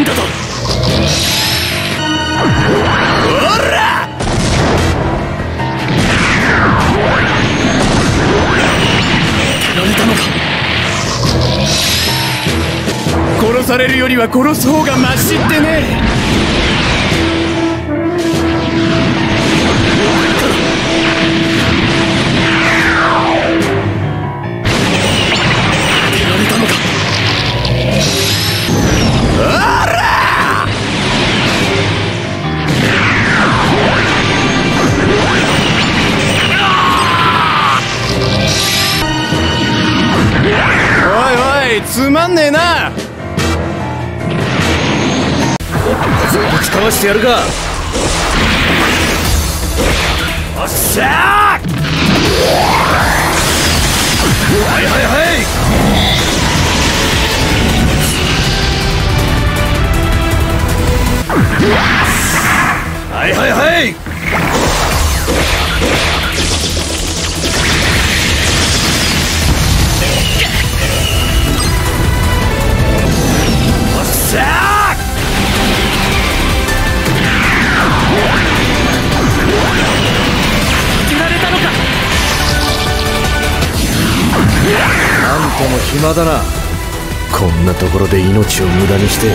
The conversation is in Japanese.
んだと。おら！たのか。殺されるよりは殺す方がマシってね。つまんねえな。ぶちかわしてやるか。おっしゃー。はいはいはい。はいはいはいんたも暇だな。こんなところで命を無駄にして。